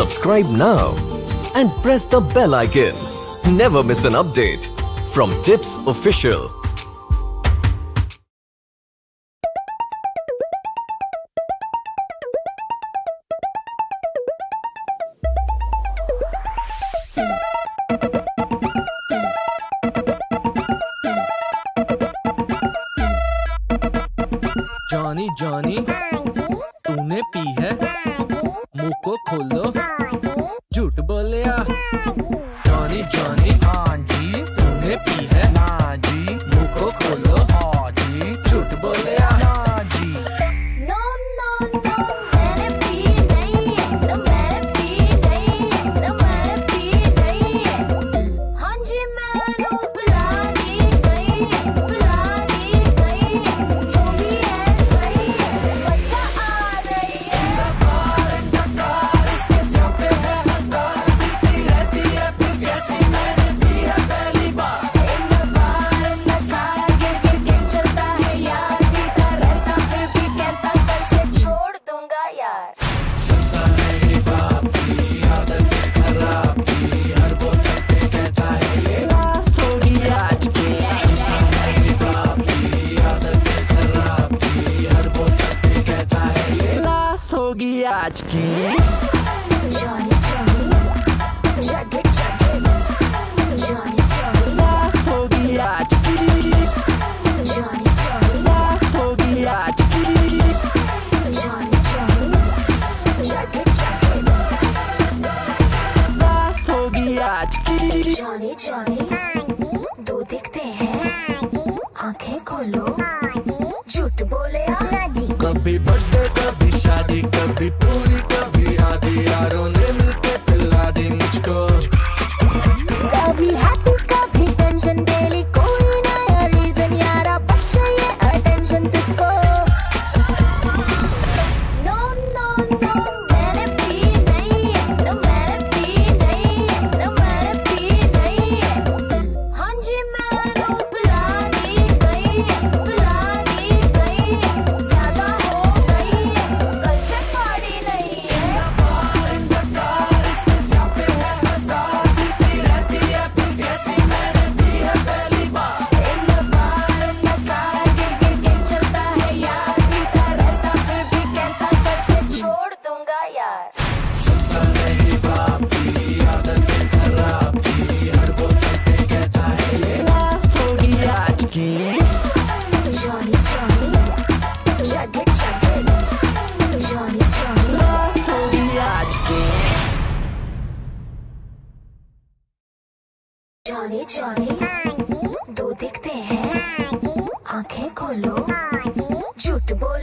Subscribe now and press the bell icon. Never miss an update from Tips Official. Johnny Johnny तूने पी है मुँह को खोलो होगी आज की Johnny Johnny. दो दिखते हैं आँखें खोलो झूठ बोले कभी कभी पूरी कभी आधी यारों ने मिलके पिला दी मुझको। कभी हैप्पी कभी टेंशन डेली कोई नया रीजन यारा, बस चाहिए अटेंशन तुझको। नो नो नो मैंने पी नहीं नो मैंने पी नहीं नो मैंने पी नहीं है। जी, मैंने बुला दी गई Johnny Johnny Jug it jug it Johnny Johnny last होगी आज की Johnny Johnny दो दिखते हैं आँखें खोलो